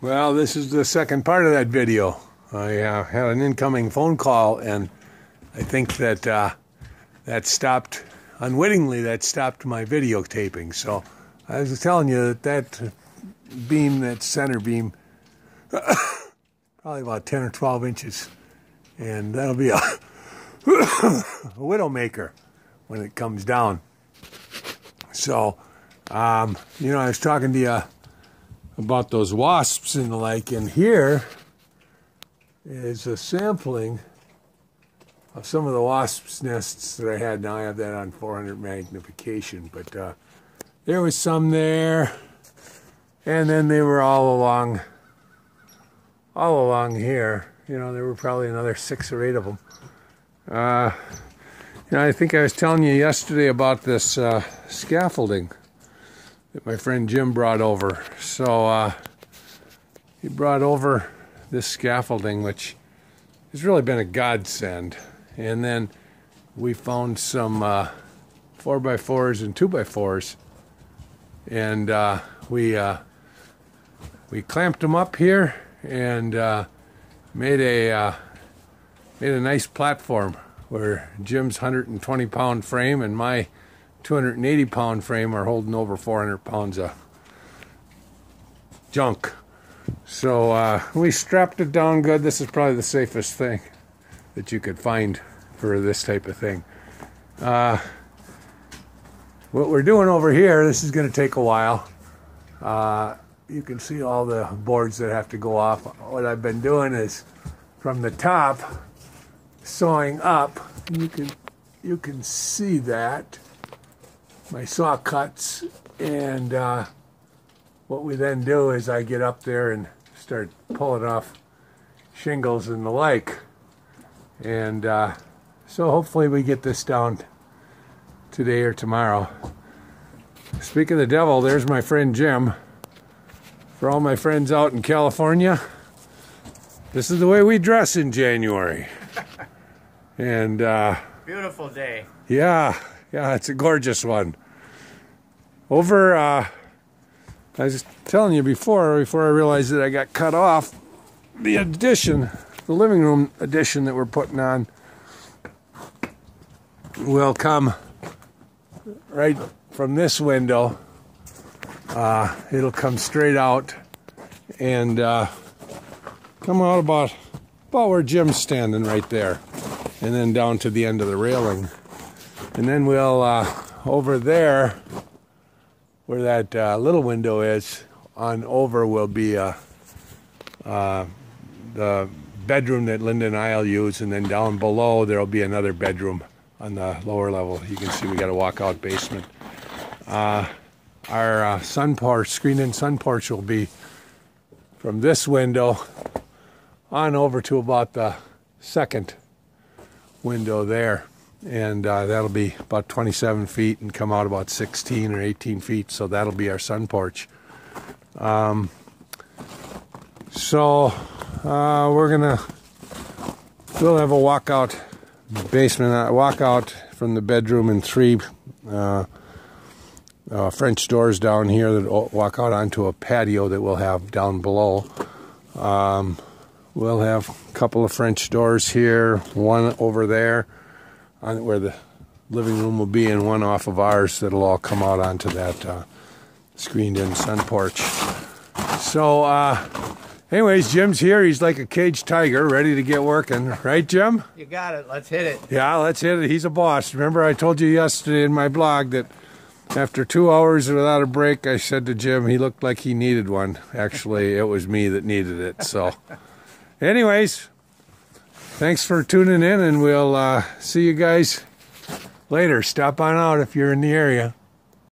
Well, this is the second part of that video. I uh, had an incoming phone call, and I think that uh, that stopped, unwittingly, that stopped my videotaping. So I was telling you that that beam, that center beam, probably about 10 or 12 inches, and that'll be a, a widowmaker when it comes down. So, um, you know, I was talking to you about those wasps and the like, and here is a sampling of some of the wasps' nests that I had. Now I have that on 400 magnification, but uh, there was some there, and then they were all along, all along here. You know, there were probably another six or eight of them. Uh, you know, I think I was telling you yesterday about this uh, scaffolding that my friend Jim brought over. So uh, he brought over this scaffolding, which has really been a godsend. And then we found some uh, 4x4s and 2x4s. And uh, we, uh, we clamped them up here and uh, made, a, uh, made a nice platform where Jim's 120 pound frame and my 280 pound frame are holding over 400 pounds of junk. So uh, we strapped it down good. This is probably the safest thing that you could find for this type of thing. Uh, what we're doing over here, this is going to take a while. Uh, you can see all the boards that have to go off. What I've been doing is from the top, sawing up. You can you can see that my saw cuts and uh, what we then do is I get up there and start pulling off shingles and the like. And uh, so hopefully we get this down today or tomorrow. Speak of the devil there's my friend Jim. For all my friends out in California this is the way we dress in January. And uh, beautiful day. yeah yeah, it's a gorgeous one. Over, uh, I was telling you before, before I realized that I got cut off, the addition, the living room addition that we're putting on, will come right from this window. Uh, it'll come straight out and uh, come out about about where Jim's standing right there, and then down to the end of the railing. And then we'll, uh, over there, where that uh, little window is, on over will be uh, uh, the bedroom that Linda and I'll use, and then down below there'll be another bedroom on the lower level. You can see we got a walkout basement. Uh, our uh, sun porch, screened-in sun porch, will be from this window on over to about the second window there and uh, that'll be about 27 feet and come out about 16 or 18 feet. So that'll be our sun porch. Um, so uh, we're gonna we'll have a walkout basement uh, walkout from the bedroom and three uh, uh, French doors down here that walk out onto a patio that we'll have down below. Um, we'll have a couple of French doors here, one over there on where the living room will be, and one off of ours that'll all come out onto that uh, screened-in sun porch. So, uh, anyways, Jim's here. He's like a caged tiger, ready to get working. Right, Jim? You got it. Let's hit it. Yeah, let's hit it. He's a boss. Remember, I told you yesterday in my blog that after two hours without a break, I said to Jim he looked like he needed one. Actually, it was me that needed it. So, anyways, thanks for tuning in, and we'll uh, see you guys later. Stop on out if you're in the area.